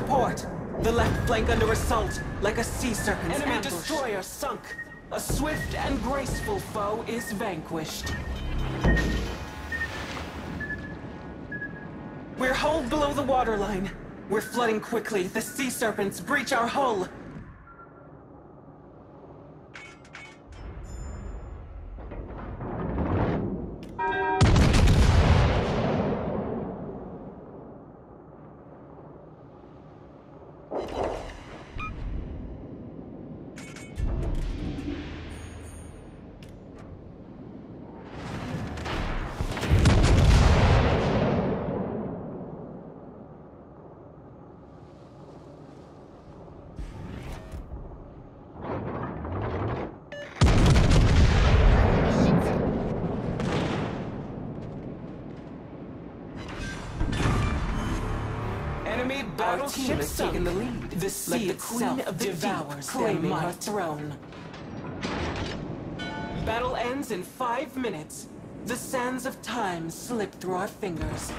port. The left flank under assault, like a sea serpent's Enemy ambush. destroyer sunk. A swift and graceful foe is vanquished. We're hulled below the waterline. We're flooding quickly. The sea serpents breach our hull. Enemy Our battleship team has taken the lead. The like sea the queen of the devours deep, claiming her throne. Battle ends in five minutes. The sands of time slip through our fingers.